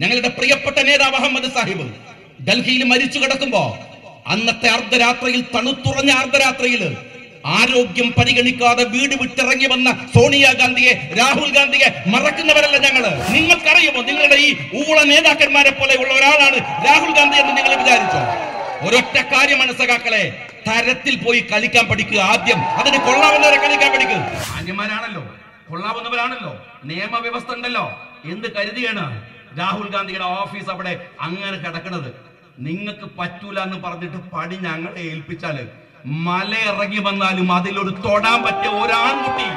ഞങ്ങളുടെ പ്രിയപ്പെട്ട നേതാവ് അഹമ്മദ് സാഹിബ് ഡൽഹിയിൽ മരിച്ചു കിടക്കുമ്പോ അന്നത്തെ അർദ്ധരാത്രിയിൽ തണുത്തുറഞ്ഞ അർദ്ധരാത്രിയിൽ ആരോഗ്യം പരിഗണിക്കാതെ വീട് വിട്ടിറങ്ങി വന്ന സോണിയാഗാന്ധിയെ രാഹുൽ ഗാന്ധിയെ മറക്കുന്നവരല്ല ഞങ്ങൾ. നിങ്ങൾക്കറിയുമോ? നിങ്ങളുടെ ഈ ഊള നേതാക്കന്മാരെ പോലെയുള്ള ഒരാളാണ് രാഹുൽ ഗാന്ധി എന്ന് നിങ്ങൾ വിചാരിച്ചോ? ഒരൊറ്റ കാര്യമാണ് സഖാക്കളെ തരത്തിൽ പോയി കളിക്കാൻ പഠിക്കുക ആദ്യം. അതിന് കൊള്ളാവുന്നവരെ കളിക്കാൻ പഠിക്കുക മാന്യന്മാരാണല്ലോ കൊള്ളാവുന്നവരാണല്ലോ നിയമവ്യവസ്ഥ ഉണ്ടല്ലോ. എന്ത് കരുതിയാണ്? രാഹുൽ ഗാന്ധിയുടെ ഓഫീസ് അവിടെ അങ്ങനെ കിടക്കണത്. നിങ്ങൾക്ക് പറ്റൂല എന്ന് പറഞ്ഞിട്ട് പടി ഞങ്ങളെ ഏൽപ്പിച്ചാൽ മല ഇറങ്ങി വന്നാലും അതിലൊരു തൊടാൻ പറ്റിയ ഒരാൺകുട്ടി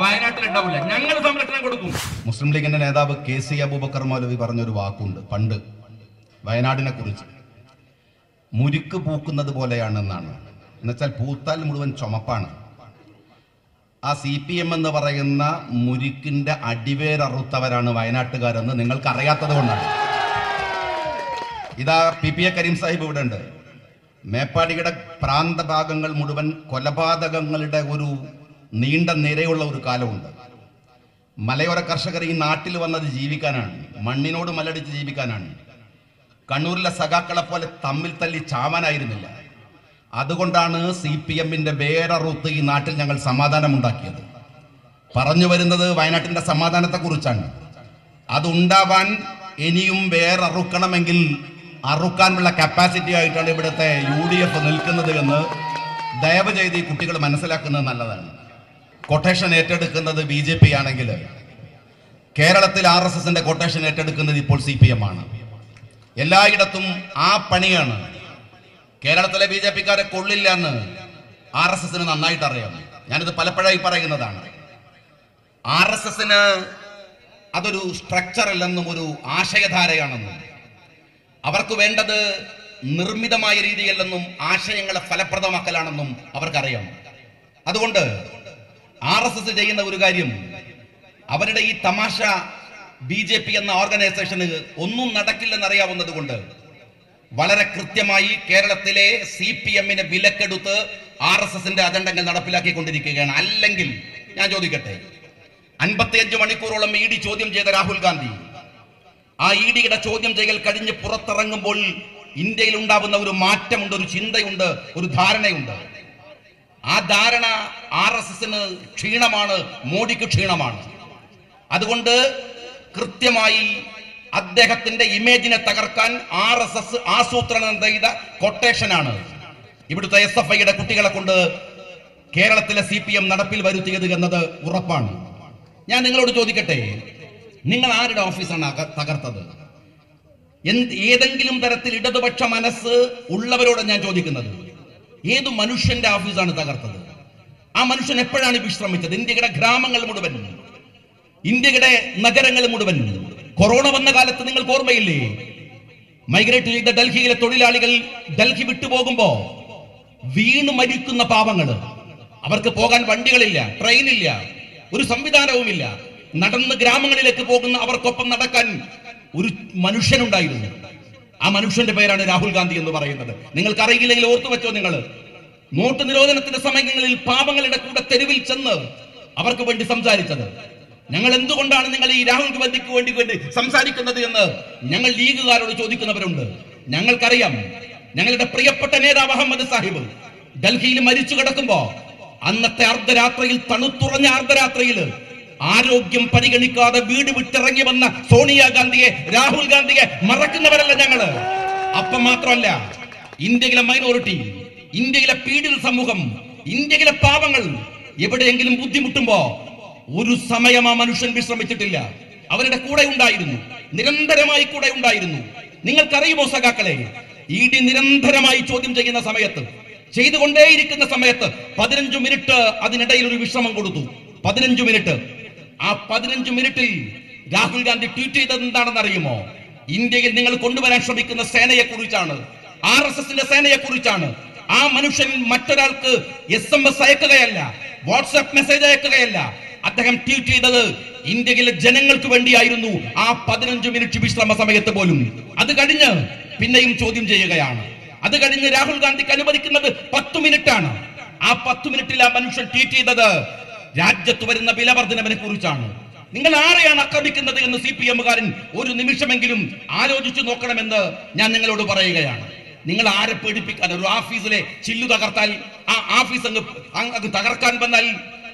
വയനാട്ടിൽ ഉണ്ടാവില്ല. ഞങ്ങൾ സംരക്ഷണം കൊടുക്കും. മുസ്ലിം ലീഗിന്റെ നേതാവ് കെ സി അബൂബക്കർ മൗലവി പറഞ്ഞൊരു വാക്കുണ്ട്. പണ്ട് വയനാടിനെ കുറിച്ച്. മുരുക്ക് പൂക്കുന്നത് പോലെയാണെന്നാണ്. എന്നുവെച്ചാൽ പൂത്താൽ മുഴുവൻ ചുമപ്പാണ്. ആ സി പി എം എന്ന് പറയുന്ന മുരിക്കിന്റെ അടിവേരറുത്തവരാണ് വയനാട്ടുകാരെന്ന് നിങ്ങൾക്ക് അറിയാത്തത് കൊണ്ടാണ്. ഇതാ P P A Kareem Sahib ഇവിടെ ഉണ്ട്. മേപ്പാടിയുടെ പ്രാന്തഭാഗങ്ങൾ മുഴുവൻ കൊലപാതകങ്ങളുടെ ഒരു നീണ്ട നിരയുള്ള ഒരു കാലമുണ്ട്. മലയോര കർഷകർ ഈ നാട്ടിൽ വന്നത് ജീവിക്കാനാണ്. മണ്ണിനോട് മലടിച്ച് ജീവിക്കാനാണ്. കണ്ണൂരിലെ സഖാക്കളെ പോലെ തമ്മിൽ തല്ലി ചാവാനായിരുന്നില്ല. അതുകൊണ്ടാണ് സി പി എമ്മിന്റെ വേരറുത്ത് ഈ നാട്ടിൽ ഞങ്ങൾ സമാധാനമുണ്ടാക്കിയത്. പറഞ്ഞു വരുന്നത് വയനാട്ടിന്റെ സമാധാനത്തെക്കുറിച്ചാണ്. അതുണ്ടാവാൻ ഇനിയും വേററുക്കണമെങ്കിൽ അറുക്കാനുള്ള കപ്പാസിറ്റി ആയിട്ടാണ് ഇവിടുത്തെ യു ഡി എഫ് നിൽക്കുന്നത് എന്ന് ദയവ് ചെയ്ത് ഈ കുട്ടികൾ മനസ്സിലാക്കുന്നത് നല്ലതാണ്. കൊട്ടേഷൻ ഏറ്റെടുക്കുന്നത് ബി ജെ പി ആണെങ്കിൽ കേരളത്തിൽ ആർ എസ് എസിന്റെ കൊട്ടേഷൻ ഏറ്റെടുക്കുന്നത് ഇപ്പോൾ സി പി എം ആണ്. എല്ലായിടത്തും ആ പണിയാണ് കേരളത്തിലെ ബി ജെ പിക്കാരെ കൊള്ളില്ല എന്ന് ആർ എസ് എസിന് നന്നായിട്ട് അറിയാം ഞാനിത് പലപ്പോഴായി പറയുന്നതാണ്. ആർ എസ് എസിന് അതൊരു സ്ട്രക്ചർ അല്ലെന്നും ഒരു ആശയധാരയാണെന്നും അവർക്ക് വേണ്ടത് നിർമ്മിതമായ രീതിയല്ലെന്നും ആശയങ്ങളെ ഫലപ്രദമാക്കലാണെന്നും അവർക്കറിയാം. അതുകൊണ്ട് ആർ എസ് എസ് ചെയ്യുന്ന ഒരു കാര്യം അവരുടെ ഈ തമാശ ബി ജെ പി എന്ന ഓർഗനൈസേഷന് ഒന്നും നടക്കില്ലെന്നറിയാവുന്നത് കൊണ്ട് വളരെ കൃത്യമായി കേരളത്തിലെ സി പി എമ്മിനെ വിലക്കെടുത്ത് ആർ എസ് എസിന്റെ അജണ്ടകൾ നടപ്പിലാക്കിക്കൊണ്ടിരിക്കുകയാണ്. അല്ലെങ്കിൽ ഞാൻ ചോദിക്കട്ടെ അൻപത്തിയഞ്ച് മണിക്കൂറോളം ഇ ഡി ചോദ്യം ചെയ്ത രാഹുൽ ഗാന്ധി ആ ഇ ഡിയുടെ ചോദ്യം ചെയ്യൽ കഴിഞ്ഞ് പുറത്തിറങ്ങുമ്പോൾ ഇന്ത്യയിൽ ഉണ്ടാകുന്ന ഒരു മാറ്റമുണ്ട് ഒരു ചിന്തയുണ്ട് ഒരു ധാരണയുണ്ട്. ആ ധാരണ ആർ എസ് എസിന് ക്ഷീണമാണ് മോഡിക്ക് ക്ഷീണമാണ്. അതുകൊണ്ട് കൃത്യമായി അദ്ദേഹത്തിന്റെ ഇമേജിനെ തകർക്കാൻ ആർ എസ് എസ് ആസൂത്രണം ചെയ്ത കൊട്ടേഷനാണ്. ഇവിടുത്തെ എസ് എഫ് ഐയുടെ കുട്ടികളെ കൊണ്ട് കേരളത്തിലെ സി പി എം നടപ്പിൽ വരുത്തിയത് എന്നത് ഉറപ്പാണ്. ഞാൻ നിങ്ങളോട് ചോദിക്കട്ടെ നിങ്ങൾ ആരുടെ ഓഫീസാണ് തകർത്തത്? എന്ത് ഏതെങ്കിലും തരത്തിൽ ഇടതുപക്ഷ മനസ്സ് ഉള്ളവരോട് ഞാൻ ചോദിക്കുന്നത് ഏത് മനുഷ്യന്റെ ഓഫീസാണ് തകർത്തത്? ആ മനുഷ്യൻ എപ്പോഴാണ് വിശ്രമിച്ചത്? ഇന്ത്യയുടെ ഗ്രാമങ്ങൾ മുഴുവൻ ഇന്ത്യയുടെ നഗരങ്ങൾ മുഴുവൻ കൊറോണ വന്ന കാലത്ത് നിങ്ങൾക്ക് ഓർമ്മയില്ലേ? മൈഗ്രേറ്റ് ചെയ്ത ഡൽഹിയിലെ തൊഴിലാളികൾ ഡൽഹി വിട്ടുപോകുമ്പോ വീണ് മരിക്കുന്ന പാവങ്ങൾ അവർക്ക് പോകാൻ വണ്ടികളില്ല ട്രെയിനില്ല ഒരു സംവിധാനവുമില്ല. നടന്ന് ഗ്രാമങ്ങളിലേക്ക് പോകുന്ന അവർക്കൊപ്പം നടക്കാൻ ഒരു മനുഷ്യനുണ്ടായിരുന്നു. ആ മനുഷ്യന്റെ പേരാണ് രാഹുൽ ഗാന്ധി എന്ന് പറയുന്നത്. നിങ്ങൾക്ക് അറിയില്ലെങ്കിൽ ഓർത്തു വെച്ചോ നിങ്ങൾ നോട്ട് നിരോധനത്തിന്റെ സമയങ്ങളിൽ പാവങ്ങളുടെ കൂടെ തെരുവിൽ ചെന്ന് അവർക്ക് വേണ്ടി സംസാരിച്ചത്. ഞങ്ങൾ എന്തുകൊണ്ടാണ് നിങ്ങൾ ഈ രാഹുൽ ഗാന്ധിക്ക് വേണ്ടി വേണ്ടി സംസാരിക്കുന്നത് എന്ന് ഞങ്ങൾ ലീഗുകാരോട് ചോദിക്കുന്നവരുണ്ട്. ഞങ്ങൾക്കറിയാം ഞങ്ങളുടെ പ്രിയപ്പെട്ട നേതാവ് അഹമ്മദ് സാഹിബ് ഡൽഹിയിൽ മരിച്ചു കിടക്കുമ്പോ അന്നത്തെ അർദ്ധരാത്രിയിൽ തണുത്തുറഞ്ഞ അർദ്ധരാത്രിയിൽ ആരോഗ്യം പരിഗണിക്കാതെ വീട് വിട്ടിറങ്ങി വന്ന സോണിയാഗാന്ധിയെ രാഹുൽ ഗാന്ധിയെ മറക്കുന്നവരല്ല ഞങ്ങൾ. അപ്പം മാത്രമല്ല ഇന്ത്യയിലെ മൈനോറിറ്റി ഇന്ത്യയിലെ പീഡിത സമൂഹം ഇന്ത്യയിലെ പാവങ്ങൾ എവിടെയെങ്കിലും ബുദ്ധിമുട്ടുമ്പോ ഒരു സമയം ആ മനുഷ്യൻ വിശ്രമിച്ചിട്ടില്ല. അവരുടെ കൂടെ ഉണ്ടായിരുന്നു. നിരന്തരമായി കൂടെ ഉണ്ടായിരുന്നു. നിങ്ങൾക്കറിയുമോ സഖാക്കളെ? ഇ ഡി നിരന്തരമായി ചോദ്യം ചെയ്യുന്ന സമയത്ത് ചെയ്തുകൊണ്ടേയിരിക്കുന്ന സമയത്ത് പതിനഞ്ചു മിനിറ്റ് അതിനിടയിൽ ഒരു വിശ്രമം കൊടുത്തു. പതിനഞ്ചു മിനിറ്റ്. ആ പതിനഞ്ചു മിനിറ്റിൽ രാഹുൽ ഗാന്ധി ട്വീറ്റ് ചെയ്തത് എന്താണെന്ന് അറിയുമോ ഇന്ത്യയിൽ നിങ്ങൾ കൊണ്ടുവരാൻ ശ്രമിക്കുന്ന സേനയെ കുറിച്ചാണ് ആർ എസ് എസിന്റെ സേനയെ കുറിച്ചാണ് ആ മനുഷ്യൻ മറ്റൊരാൾക്ക് എസ് എം എസ് അയക്കുകയല്ല വാട്സ്ആപ്പ് മെസ്സേജ് അയക്കുകയല്ല അദ്ദേഹം ട്വീറ്റ് ചെയ്തത് ഇന്ത്യയിലെ ജനങ്ങൾക്ക് വേണ്ടിയായിരുന്നു ആ പതിനഞ്ചു മിനിറ്റ് വിശ്രമ സമയത്ത് പോലും. അത് കഴിഞ്ഞ് പിന്നെയും ചോദ്യം ചെയ്യുകയാണ്. അത് കഴിഞ്ഞ് രാഹുൽ ഗാന്ധിക്ക് അനുവദിക്കുന്നത് പത്തു മിനിറ്റ് ആണ് ആ പത്തു മിനിറ്റിൽ ആ മനുഷ്യൻ ട്വീറ്റ് ചെയ്തത് രാജ്യത്ത് വരുന്ന വിലവർദ്ധനവിനെ കുറിച്ചാണ്. നിങ്ങൾ ആരെയാണ് ആക്രമിക്കുന്നത് എന്ന് സി പി എമ്മുകാരൻ ഒരു നിമിഷമെങ്കിലും ആലോചിച്ചു നോക്കണമെന്ന് ഞാൻ നിങ്ങളോട് പറയുകയാണ്. നിങ്ങൾ ആരെ പേടിപ്പിക്കാൻ ഒരു ഓഫീസിലെ ചില്ലു തകർത്താൽ ആ ഓഫീസ് അങ്ങ് അങ്ങ് തകർക്കാൻ വന്നാൽ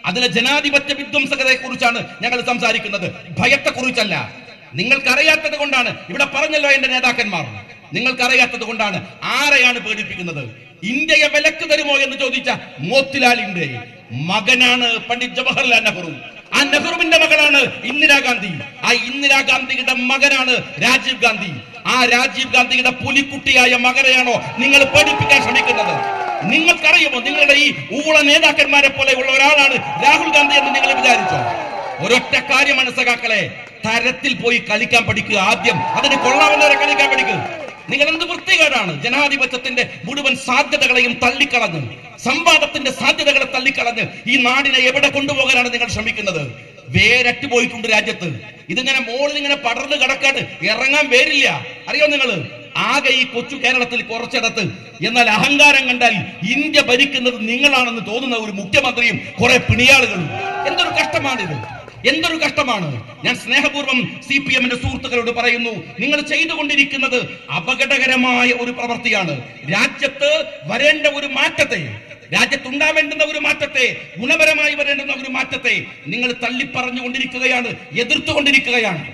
അതിലെ ജനാധിപത്യ വിധ്വംസകതയെ കുറിച്ചാണ് ഞങ്ങൾ സംസാരിക്കുന്നത്. ഭയത്തെക്കുറിച്ചല്ല. നിങ്ങൾക്കറിയാത്തത് കൊണ്ടാണ് ഇവിടെ പറഞ്ഞല്ലോ എന്റെ നേതാക്കന്മാർ. നിങ്ങൾക്കറിയാത്തത് കൊണ്ടാണ് ആരെയാണ് പേടിപ്പിക്കുന്നത്? ഇന്ത്യയെ വിലക്ക് തരുമോ എന്ന് ചോദിച്ച മോത്തിലാലിന്റെ മകനാണ് പണ്ഡിറ്റ് ജവഹർലാൽ നെഹ്റു. ആ നെഹ്റുവിന്റെ മകളാണ് ഇന്ദിരാഗാന്ധി. ആ ഇന്ദിരാഗാന്ധിയുടെ മകനാണ് രാജീവ് ഗാന്ധി. ആ രാജീവ് ഗാന്ധിയുടെ പുലിക്കുട്ടിയായ മകനെയാണോ നിങ്ങൾ പേടിപ്പിക്കാൻ ശ്രമിക്കുന്നത്? നിങ്ങൾക്കറിയുമോ? നിങ്ങളുടെ ഈ ഊള നേതാക്കന്മാരെ പോലെ ഉള്ള ഒരാളാണ് രാഹുൽ ഗാന്ധി എന്ന് നിങ്ങൾ വിചാരിച്ചോ? ഒരൊറ്റ കാര്യമാണ് സഖാക്കളെ തരത്തിൽ പോയി കളിക്കാൻ പഠിക്കുക ആദ്യം. അതിന് കൊള്ളാവുന്നവരെ കളിക്കാൻ പഠിക്കുക. നിങ്ങൾ എന്ത് വൃത്തികേടാണ്? ജനാധിപത്യത്തിന്റെ മുഴുവൻ സാധ്യതകളെയും തള്ളിക്കളഞ്ഞ് സംവാദത്തിന്റെ സാധ്യതകളെ തള്ളിക്കളഞ്ഞ് ഈ നാടിനെ എവിടെ കൊണ്ടുപോകാനാണ് നിങ്ങൾ ശ്രമിക്കുന്നത്? വേരറ്റ് പോയിട്ടുണ്ട് രാജ്യത്ത്. ഇതിങ്ങനെ മോളിൽ ഇങ്ങനെ പടർന്ന് കിടക്കാണ്ട് ഇറങ്ങാൻ വേരില്ല. അറിയോ നിങ്ങൾ? ആകെ ഈ കൊച്ചു കേരളത്തിൽ കുറച്ചിടത്ത്. എന്നാൽ അഹങ്കാരം കണ്ടാൽ ഇന്ത്യ ഭരിക്കുന്നത് നിങ്ങളാണെന്ന് തോന്നുന്ന ഒരു മുഖ്യമന്ത്രിയും കുറെ പിണിയാളുകളും. എന്തൊരു കഷ്ടമാണിത്. എന്തൊരു കഷ്ടമാണ്. ഞാൻ സ്നേഹപൂർവം സി പി എമ്മിന്റെ സുഹൃത്തുക്കളോട് പറയുന്നു നിങ്ങൾ ചെയ്തുകൊണ്ടിരിക്കുന്നത് അപകടകരമായ ഒരു പ്രവൃത്തിയാണ്. രാജ്യത്ത് വരേണ്ട ഒരു മാറ്റത്തെ രാജ്യത്തുണ്ടാവേണ്ടുന്ന ഒരു മാറ്റത്തെ ഗുണപരമായി വരേണ്ടുന്ന ഒരു മാറ്റത്തെ നിങ്ങൾ തള്ളിപ്പറഞ്ഞുകൊണ്ടിരിക്കുകയാണ് എതിർത്തുകൊണ്ടിരിക്കുകയാണ്.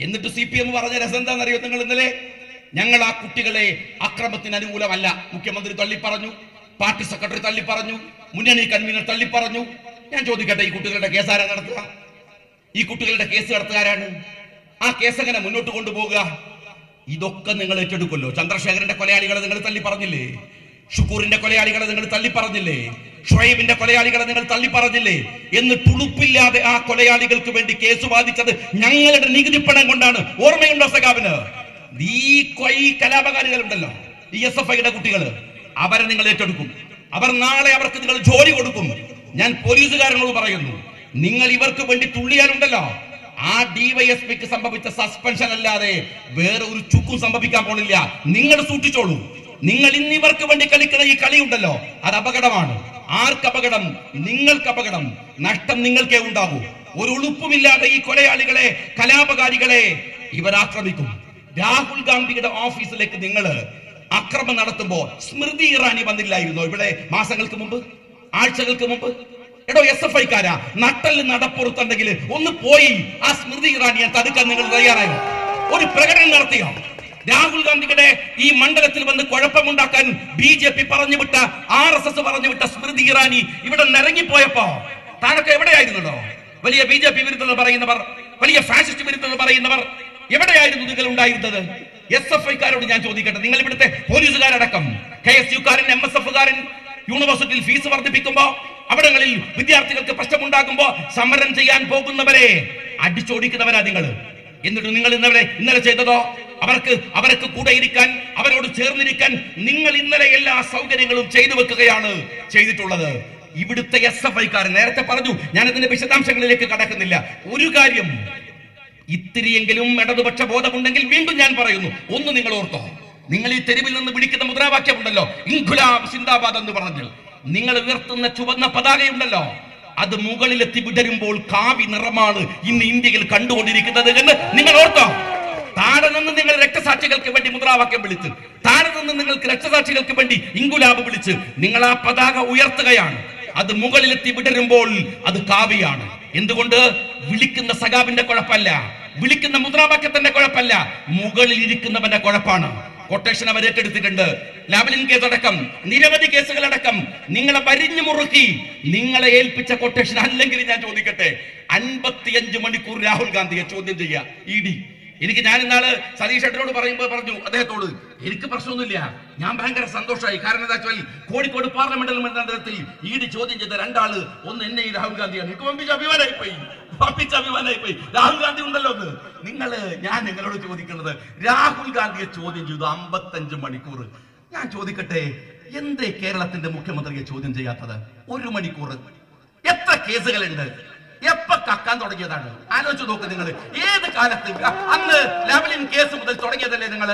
എന്നിട്ട് സി പി എം പറഞ്ഞ രസം എന്താണെന്നറിയോ നിങ്ങൾ ഇന്നലെ? ഞങ്ങൾ ആ കുട്ടികളെ അക്രമത്തിന് അനുകൂലമല്ല. മുഖ്യമന്ത്രി തള്ളി പറഞ്ഞു പാർട്ടി സെക്രട്ടറി തള്ളി പറഞ്ഞു മുന്നണി കൺവീനർ തള്ളി പറഞ്ഞു ഞാൻ ചോദിക്കട്ടെ ഈ കുട്ടികളുടെ കേസ് ആരാ നടത്തുക? ഈ കുട്ടികളുടെ കേസ് നടത്തുകാരാണ് ആ കേസ് എങ്ങനെ മുന്നോട്ട് കൊണ്ടുപോകുക? ഇതൊക്കെ നിങ്ങൾ ഏറ്റെടുക്കുമല്ലോ. ചന്ദ്രശേഖരന്റെ കൊലയാളികളെ നിങ്ങൾ തള്ളി പറഞ്ഞില്ലേ ഷുക്കൂറിന്റെ കൊലയാളികളെ നിങ്ങൾ തള്ളി പറഞ്ഞില്ലേ ഷുഹൈബിന്റെ കൊലയാളികളെ നിങ്ങൾ തള്ളി പറഞ്ഞില്ലേ എന്ന് തുളുപ്പില്ലാതെ ആ കൊലയാളികൾക്ക് വേണ്ടി കേസ് വാദിച്ചത് ഞങ്ങളുടെ നികുതി പണം കൊണ്ടാണ്. ഓർമ്മയുണ്ടോ സഖാബിന് ഈ കൊയ് കലാപകാരികളുണ്ടല്ലോ. ഈ എസ് എഫ് ഐയുടെ കുട്ടികൾ. അവരെ നിങ്ങൾ ഏറ്റെടുക്കും. അവർ നാളെ അവർക്ക് നിങ്ങൾ ജോലി കൊടുക്കും. ഞാൻ പോലീസുകാരനോട് പറയുന്നു നിങ്ങൾ ഇവർക്ക് വേണ്ടി തുള്ളിയാലുണ്ടല്ലോ. ആ ഡിവൈഎസ്പിക്ക് സംഭവിച്ച സസ്പെൻഷൻ അല്ലാതെ വേറെ ഒരു ചുക്കും സംഭവിക്കാൻ പോണില്ല. നിങ്ങൾ സൂക്ഷിച്ചോളൂ. നിങ്ങൾ ഇന്ന് ഇവർക്ക് വേണ്ടി കളിക്കുന്ന ഈ കളി ഉണ്ടല്ലോ അത് അപകടമാണ്. ആർക്ക് അപകടം? നിങ്ങൾക്ക് അപകടം. നഷ്ടം നിങ്ങൾക്കേ ഉണ്ടാകൂ. ഒരു ഉളുപ്പുമില്ലാതെ ഈ കൊലയാളികളെ കലാപകാരികളെ ഇവർ ആക്രമിക്കും. രാഹുൽ ഗാന്ധിയുടെ ഓഫീസിലേക്ക് നിങ്ങൾ അക്രമം നടത്തുമ്പോൾ സ്മൃതി ഇറാനി വന്നില്ലായിരുന്നോ ഇവിടെ മാസങ്ങൾക്ക് മുമ്പ്? ആഴ്ചകൾക്ക് മുമ്പ്? എടോ എസ് എഫ് ഐക്കാരാ നട്ടൽ നടപ്പുറത്തുണ്ടെങ്കിൽ ഒന്ന് പോയി ആ സ്മൃതി ഇറാനിയെ തടുക്കാൻ നിങ്ങൾ തയ്യാറായോ? ഒരു പ്രകടനം നടത്തിയോ? രാഹുൽ ഗാന്ധിയുടെ ഈ മണ്ഡലത്തിൽ വന്ന് കുഴപ്പമുണ്ടാക്കാൻ ബി ജെ പി പറഞ്ഞു വിട്ട ആർ എസ് എസ് പറഞ്ഞു വിട്ട സ്മൃതി ഇറാനി ഇവിടെ നിറങ്ങിപ്പോയപ്പോ താനൊക്കെ എവിടെയായിരുന്നല്ലോ? വലിയ ബി ജെ പി വിരുദ്ധത പറയുന്നവർ വലിയ ഫാസിസ്റ്റ് വിരുദ്ധത പറയുന്നവർ എവിടെയായിരുന്നു നിങ്ങൾ ഉണ്ടായിരുന്നത്? എസ് എഫ് ഐക്കാരോട് ഞാൻ ചോദിക്കട്ടെ. നിങ്ങൾ ഇവിടുത്തെ പോലീസുകാരടക്കം കെ എസ് യുക്കാരൻ എം എസ് എഫുകാരൻ യൂണിവേഴ്സിറ്റിയിൽ ഫീസ് വർദ്ധിപ്പിക്കുമ്പോ അവിടങ്ങളിൽ വിദ്യാർത്ഥികൾക്ക് പ്രശ്നമുണ്ടാകുമ്പോ സമരം ചെയ്യാൻ പോകുന്നവരെ അടിച്ചോടിക്കുന്നവരാ നിങ്ങൾ എന്നിട്ട് നിങ്ങൾ ഇന്നലെ ഇന്നലെ ചെയ്തതോ? അവർക്ക് അവർക്ക് കൂടെ ഇരിക്കാൻ അവരോട് ചേർന്നിരിക്കാൻ നിങ്ങൾ ഇന്നലെ എല്ലാ സൗകര്യങ്ങളും ചെയ്തു വെക്കുകയാണ് ചെയ്തിട്ടുള്ളത്. ഇവിടുത്തെ എസ് എഫ് ഐക്കാരൻ നേരത്തെ പറഞ്ഞു ഞാൻ ഇതിന്റെ വിശദാംശങ്ങളിലേക്ക് കടക്കുന്നില്ല. ഒരു കാര്യം ഇത്തിരിയെങ്കിലും ഇടതുപക്ഷ ബോധമുണ്ടെങ്കിൽ വീണ്ടും ഞാൻ പറയുന്നു. ഒന്ന് നിങ്ങൾ ഓർത്തോ. നിങ്ങൾ ഈ തെരുവിൽ നിന്ന് വിളിക്കുന്ന മുദ്രാവാക്യമുണ്ടല്ലോ. ഇൻഖുലാബ് സിന്ദാബാദ് എന്ന് പറഞ്ഞ് നിങ്ങൾ ഉയർത്തുന്ന ചുവന്ന പതാകയുണ്ടല്ലോ. അത് മുകളിലെത്തി വിടരുമ്പോൾ കാവി നിറമാണ് ഇന്ന് ഇന്ത്യയിൽ കണ്ടുകൊണ്ടിരിക്കുന്നത് എന്ന് നിങ്ങൾ ഓർത്തോ. താഴെ നിന്ന് നിങ്ങൾ രക്തസാക്ഷികൾക്ക് വേണ്ടി മുദ്രാവാക്യം വിളിച്ച് താഴെ നിന്ന് നിങ്ങൾക്ക് രക്തസാക്ഷികൾക്ക് വേണ്ടി ഇങ്കുലാബ് വിളിച്ച് നിങ്ങൾ ആ പതാക ഉയർത്തുകയാണ്. അത് മുകളിലെത്തി വിടരുമ്പോൾ അത് കാവിയാണ്. എന്തുകൊണ്ട് വിളിക്കുന്ന സഖാബിന്റെ കുഴപ്പമല്ല? വിളിക്കുന്ന മുദ്രാവാക്യത്തിന്റെ കുഴപ്പമല്ല. മുകളിൽ ഇരിക്കുന്നവന്റെ കുഴപ്പമാണ്. കൊട്ടേഷൻ അവർ ഏറ്റെടുത്തിട്ടുണ്ട്. ലാവലിൻ കേസ് അടക്കം നിരവധി കേസുകൾ അടക്കം നിങ്ങളെ വരിഞ്ഞു മുറുക്കി നിങ്ങളെ ഏൽപ്പിച്ച കൊട്ടേഷൻ അല്ലെങ്കിൽ ഞാൻ ചോദിക്കട്ടെ? അൻപത്തിയഞ്ച് മണിക്കൂർ രാഹുൽ ഗാന്ധിയെ ചോദ്യം ചെയ്യുക. E D. എനിക്ക് ഞാൻ ഇന്നാൾ സതീഷ് പറയുമ്പോൾ പറഞ്ഞു അദ്ദേഹത്തോട് എനിക്ക് പ്രശ്നമൊന്നുമില്ല. ഞാൻ ഭയങ്കര സന്തോഷമായി. കാരണം എന്താ വെച്ചാൽ കോഴിക്കോട് പാർലമെന്റൽ മണ്ഡലത്തിൽ ഈട് ചോദ്യം ചെയ്ത രണ്ടാൾ ഒന്ന് എന്നെ രാഹുൽ ഗാന്ധിയാണ്. എനിക്ക് പമ്പിച്ച അഭിമാനായി പോയി അഭിമാനായി പോയി രാഹുൽ ഗാന്ധി ഉണ്ടല്ലോ നിങ്ങൾ ഞാൻ നിങ്ങളോട് ചോദിക്കുന്നത് രാഹുൽ ഗാന്ധിയെ ചോദ്യം ചെയ്തു അമ്പത്തഞ്ച് മണിക്കൂർ. ഞാൻ ചോദിക്കട്ടെ എന്തേ കേരളത്തിന്റെ മുഖ്യമന്ത്രിയെ ചോദ്യം ചെയ്യാത്തത്? ഒരു മണിക്കൂർ. എത്ര കേസുകളുണ്ട്? എപ്പ കക്കാൻ തുടങ്ങിയതാണ്. ആലോചിച്ച് നോക്ക് നിങ്ങൾ ഏത് കാലത്ത് അന്ന് ലാവലിൻ കേസ് മുതൽ തുടങ്ങിയതല്ലേ നിങ്ങൾ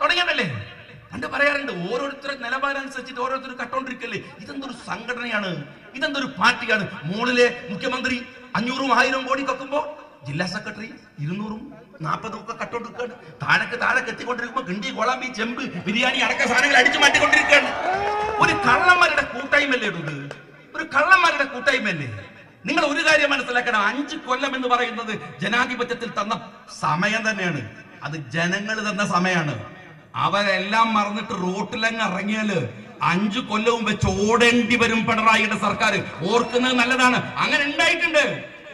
തുടങ്ങിയതല്ലേ? പണ്ട് പറയാറുണ്ട് ഓരോരുത്തരുടെ നിലവാരം അനുസരിച്ചിട്ട് ഓരോരുത്തർ കട്ടോണ്ടിരിക്കല്ലേ? ഇതെന്തൊരു സംഘടനയാണ്? ഇതെന്തൊരു പാർട്ടിയാണ്? മോളിലെ മുഖ്യമന്ത്രി അഞ്ഞൂറും ആയിരം കോടി കക്കുമ്പോ ജില്ലാ സെക്രട്ടറി ഇരുന്നൂറും നാൽപ്പതും ഒക്കെ കട്ടോണ്ടിരിക്കുകയാണ് താഴേക്ക് താഴേക്ക് എത്തിക്കൊണ്ടിരിക്കുമ്പോ കിണ്ടി കൊളാമ്പി ചെമ്പ് ബിരിയാണി അടക്ക സാധനങ്ങൾ അടിച്ചു മാറ്റിക്കൊണ്ടിരിക്കുകയാണ്. ഒരു കള്ളന്മാരുടെ കൂട്ടായ്മല്ലേ അല്ലേ ഒരു കള്ളന്മാരുടെ കൂട്ടായ്മല്ലേ നിങ്ങൾ ഒരു കാര്യം മനസ്സിലാക്കണം. അഞ്ച് കൊല്ലം എന്ന് പറയുന്നത് ജനാധിപത്യത്തിൽ തന്ന സമയം തന്നെയാണ്. അത് ജനങ്ങൾ തന്ന സമയമാണ് അവരെല്ലാം മറന്നിട്ട് റോട്ടിലങ്ങ് ഇറങ്ങിയാൽ അഞ്ചു കൊല്ലവും വെച്ച് ഓടേണ്ടി വരും പിണറായിയുടെ സർക്കാർ. ഓർക്കുന്നത് നല്ലതാണ്. അങ്ങനെ ഉണ്ടായിട്ടുണ്ട്.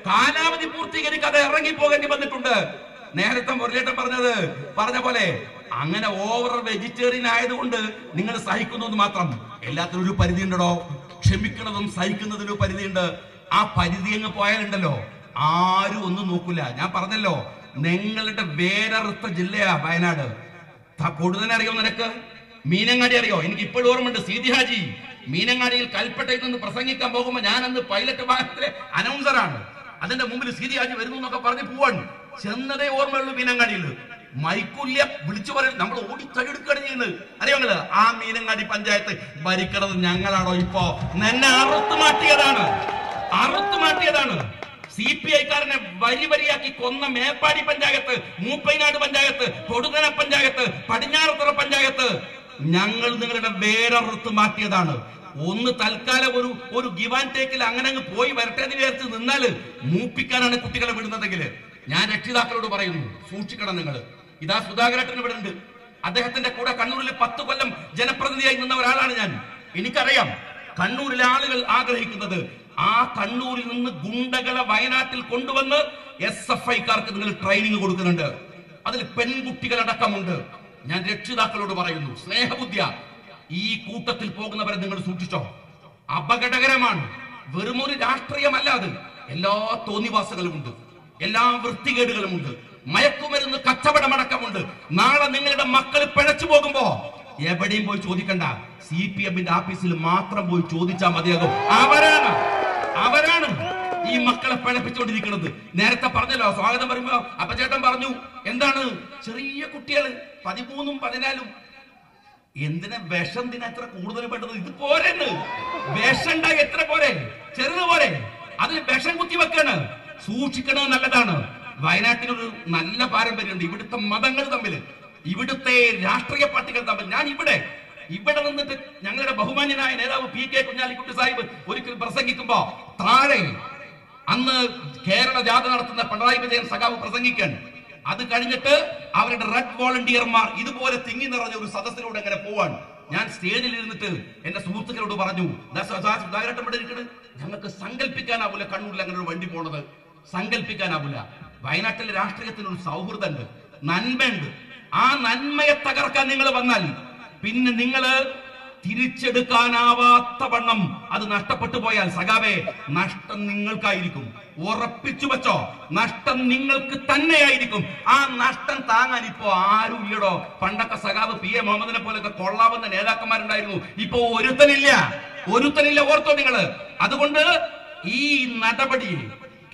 കാലാവധി പൂർത്തീകരിക്കാതെ ഇറങ്ങി പോകേണ്ടി വന്നിട്ടുണ്ട്. നേരത്തെ മുരളിയേട്ടൻ പറഞ്ഞത് പറഞ്ഞ പോലെ അങ്ങനെ ഓവർ വെജിറ്റേറിയൻ ആയതുകൊണ്ട് നിങ്ങൾ സഹിക്കുന്നത് മാത്രം. എല്ലാത്തിനും ഒരു പരിധി ഉണ്ടോ ക്ഷമിക്കുന്നതും സഹിക്കുന്നതിനും ഒരു പരിധിയുണ്ട്. ആ പരിധി അങ്ങ് പോയാലുണ്ടല്ലോ. ആരും ഒന്നും നോക്കില്ല ഞാൻ പറഞ്ഞല്ലോ നിങ്ങളുടെ വേരറുത്ത ജില്ലയാ വയനാട്. കൂടുതൽ അറിയോ നിനക്ക്? മീനങ്ങാടി അറിയോ? എനിക്ക് ഇപ്പോഴും ഓർമ്മയുണ്ട് സീതിഹാജി മീനങ്ങാടിയിൽ കൽപ്പറ്റയിൽ നിന്ന് പ്രസംഗിക്കാൻ പോകുമ്പോൾ ഞാൻ അന്ന് പൈലറ്റ് വാഹനത്തിലെ അനൗൺസറാണ്. അതിന്റെ മുമ്പിൽ സീതിഹാജി വരുന്നു എന്നൊക്കെ പറഞ്ഞ് പോവാണ്. ചെന്നതേ ഓർമ്മയുള്ളൂ മീനങ്ങാടിയിൽ. മൈക്കുല്യ വിളിച്ചു പറയുന്നത് നമ്മൾ ഓടി തടിയെടുക്കുകയാണ് ചെയ്യുന്നത്. അറിയോ നിങ്ങൾ ആ മീനങ്ങാടി പഞ്ചായത്ത് ഭരിക്കണത് ഞങ്ങളാണോ ഇപ്പോ? നിന്നെ അറുത്തു മാറ്റിയതാണ്. അറുത്തു മാറ്റിയതാണ്. സി പി ഐക്കാരനെ വരി വരിയാക്കി കൊന്ന മേപ്പാടി പഞ്ചായത്ത് മൂപ്പൈനാട് പഞ്ചായത്ത് കൊടുതന പഞ്ചായത്ത് പടിഞ്ഞാറത്തുറ പഞ്ചായത്ത് ഞങ്ങൾ നിങ്ങളുടെ വേരറുത്ത് മാറ്റിയതാണ്. ഒന്ന് തൽക്കാലം ഒരു ഒരു ഗിവ് ആൻഡ് ടേക്കിൽ അങ്ങനെ അങ്ങ് പോയി വരട്ടെ എന്ന് വിചാരിച്ച് നിന്നാൽ മൂപ്പിക്കാനാണ് കുട്ടികളെ വിടുന്നതെങ്കിൽ. ഞാൻ രക്ഷിതാക്കളോട് പറയുന്നു സൂക്ഷിക്കണം നിങ്ങൾ ഇതാ സുധാകരേട്ടൻ ഇവിടെ ഉണ്ട്. അദ്ദേഹത്തിന്റെ കൂടെ കണ്ണൂരിൽ പത്ത് കൊല്ലം ജനപ്രതിനിധിയായി നിന്ന ഒരാളാണ് ഞാൻ. എനിക്കറിയാം കണ്ണൂരിലെ ആളുകൾ ആഗ്രഹിക്കുന്നത് ആ കണ്ണൂരിൽ നിന്ന് ഗുണ്ടകളെ വയനാട്ടിൽ കൊണ്ടുവന്ന് എസ് എഫ് ഐക്കാർക്ക് നിങ്ങൾ ട്രെയിനിങ് കൊടുക്കുന്നുണ്ട്. അതിൽ പെൺകുട്ടികളടക്കമുണ്ട്. ഞാൻ രക്ഷിതാക്കളോട് പറയുന്നു സ്നേഹബുദ്ധിയ ഈ കൂട്ടത്തിൽ പോകുന്നവരെ നിങ്ങൾ സൂക്ഷിച്ചോ. അപകടകരമാണ്. വെറും ഒരു രാഷ്ട്രീയമല്ല അത്. എല്ലാ തോന്നിവാസങ്ങളുമുണ്ട്. എല്ലാ വൃത്തികേടുകളുമുണ്ട്. മയക്കുമരുന്ന് കച്ചവടമടക്കമുണ്ട്. നാളെ നിങ്ങളുടെ മക്കൾ പിഴച്ചു പോകുമ്പോ എവിടെയും പോയി ചോദിക്കണ്ട. സി പി എമ്മിന്റെ ആഫീസിൽ മാത്രം പോയി ചോദിച്ചാൽ മതിയാകും. അവരാണ് ഈ മക്കളെ പിഴപ്പിച്ചുകൊണ്ടിരിക്കുന്നത് നേരത്തെ പറഞ്ഞല്ലോ സ്വാഗതം പറയുമ്പോ അപ്പച്ചേട്ടൻ പറഞ്ഞു എന്താണ്? ചെറിയ കുട്ടികൾ പതിമൂന്നും പതിനാലും. എന്തിനാ വിഷം തിന എത്ര കൂടുതൽ പെട്ടത് ഇത് പോരെന്ന്. വിഷം ഉണ്ടായി എത്ര പോരെ? ചെറുത് പോരെ. അതിന് വിഷം കുത്തി വെക്കാണ്. സൂക്ഷിക്കണത് നല്ലതാണ്. വയനാട്ടിനൊരു നല്ല പാരമ്പര്യമുണ്ട്. ഇവിടുത്തെ മതങ്ങൾ തമ്മിൽ ഇവിടുത്തെ രാഷ്ട്രീയ പാർട്ടികൾ തമ്മിൽ ഞാൻ ഇവിടെ. ഇവിടെ നിന്നിട്ട് ഞങ്ങളുടെ ബഹുമാന്യനായ നേതാവ് പി കെ കുഞ്ഞാലിക്കുട്ടി സാഹിബ് ഒരിക്കൽ പ്രസംഗിക്കുമ്പോ താഴെ അന്ന് കേരള ജാഥ നടത്തുന്ന പിണറായി വിജയൻ സഖാവ് പ്രസംഗിക്കാൻ. അത് കഴിഞ്ഞിട്ട് അവരുടെ റെഡ് വോളണ്ടിയർമാർ ഇതുപോലെ തിങ്ങി നിറഞ്ഞ ഒരു സദസ്സിലൂടെ അങ്ങനെ പോവാൻ. ഞാൻ സ്റ്റേജിൽ ഇരുന്നിട്ട് എന്റെ സുഹൃത്തുക്കളോട് പറഞ്ഞു "ദാ സ- ദാ സുധാകരേട്ടൻ ഇവിടെ ഇരിക്കണ് ഞങ്ങൾക്ക് സങ്കല്പിക്കാനാവൂല കണ്ണൂരിൽ അങ്ങനെ ഒരു വണ്ടി പോണത്. സങ്കല്പിക്കാനാവൂല. വയനാട്ടിലെ രാഷ്ട്രീയത്തിന് ഒരു സൗഹൃദമുണ്ട്. നന്മയുണ്ട്. ആ നന്മയെ തകർക്കാൻ നിങ്ങൾ വന്നാൽ പിന്നെ നിങ്ങൾ തിരിച്ചെടുക്കാനാവാത്ത വണ്ണം അത് നഷ്ടപ്പെട്ടു പോയാൽ സഖാവേ നഷ്ടം നിങ്ങൾക്കായിരിക്കും. ഉറപ്പിച്ചു വെച്ചോ നഷ്ടം നിങ്ങൾക്ക് തന്നെയായിരിക്കും. ആ നഷ്ടം താങ്ങാൻ ഇപ്പോ ആരും ഇല്ലടോ പണ്ടൊക്കെ സഖാവ് പി എ മുഹമ്മദിനെ പോലൊക്കെ കൊള്ളാവുന്ന നേതാക്കന്മാരുണ്ടായിരുന്നു. ഇപ്പൊ ഒരുത്തനില്ല. ഒരുത്തനില്ല ഓർത്തോ നിങ്ങൾ. അതുകൊണ്ട് ഈ നടപടി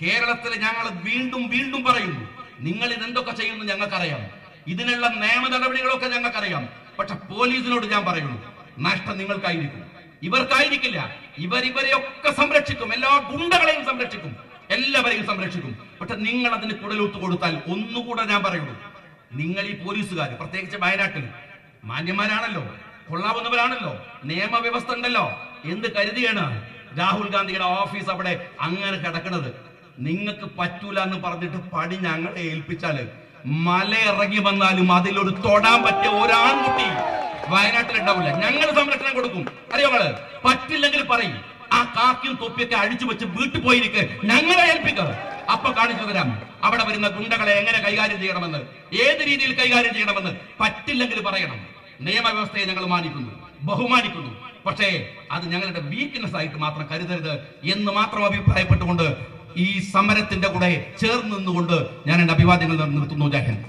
കേരളത്തിൽ ഞങ്ങൾ വീണ്ടും വീണ്ടും പറയുന്നു. നിങ്ങൾ ഇതെന്തൊക്കെ ചെയ്യുന്നു ഞങ്ങൾക്കറിയാം. ഇതിനുള്ള നിയമ നടപടികളൊക്കെ ഞങ്ങൾക്കറിയാം. പക്ഷെ പോലീസിനോട് ഞാൻ പറയുന്നു. നഷ്ടം നിങ്ങൾക്കായിരിക്കും. ഇവർക്കായിരിക്കില്ല. ഇവർ ഇവരെയൊക്കെ സംരക്ഷിക്കും. എല്ലാ ഗുണ്ടകളെയും സംരക്ഷിക്കും. എല്ലാവരെയും സംരക്ഷിക്കും. പക്ഷെ നിങ്ങൾ അതിന് കുടലൂത്ത് കൊടുത്താൽ ഒന്നുകൂടെ ഞാൻ പറയുള്ളൂ. നിങ്ങൾ ഈ പോലീസുകാർ പ്രത്യേകിച്ച് വയനാട്ടിൽ മാന്യന്മാരാണല്ലോ കൊള്ളാവുന്നവരാണല്ലോ നിയമവ്യവസ്ഥ ഉണ്ടല്ലോ. എന്ത് കരുതിയാണ് രാഹുൽ ഗാന്ധിയുടെ ഓഫീസ് അവിടെ അങ്ങനെ കിടക്കുന്നത് നിങ്ങൾക്ക് പറ്റൂല എന്ന് പറഞ്ഞിട്ട് പടി ഞങ്ങളെ ഏൽപ്പിച്ചാൽ മല ഇറങ്ങി വന്നാലും അതിലൊരു തൊടാൻ പറ്റിയ ഒരാൺകുട്ടി വയനാട്ടിൽ ഉണ്ടാവില്ല ഞങ്ങൾ സംരക്ഷണം കൊടുക്കും. അറിയോ നിങ്ങൾ പറ്റില്ലെങ്കിൽ പറയും. ആ കാക്കിയും തൊപ്പിയൊക്കെ അഴിച്ചു വെച്ച് വീട്ടിൽ പോയിരിക്കെ. ഞങ്ങളെ ഏൽപ്പിക്കുക അപ്പൊ കാണിച്ചു തരാം. അവിടെ വരുന്ന ഗുണ്ടകളെ എങ്ങനെ കൈകാര്യം ചെയ്യണമെന്ന്. ഏത് രീതിയിൽ കൈകാര്യം ചെയ്യണമെന്ന് പറ്റില്ലെങ്കിൽ പറയണം. നിയമവ്യവസ്ഥയെ ഞങ്ങൾ മാനിക്കുന്നു. ബഹുമാനിക്കുന്നു. പക്ഷേ അത് ഞങ്ങളുടെ വീക്ക്നെസ് ആയിട്ട് മാത്രം കരുതരുത് എന്ന് മാത്രം അഭിപ്രായപ്പെട്ടുകൊണ്ട് ഈ സമരത്തിന്റെ കൂടെ ചേർന്ന് നിന്നുകൊണ്ട് ഞാൻ എന്റെ അഭിവാദ്യങ്ങൾ നിർത്തുന്നു. ജാഹൻ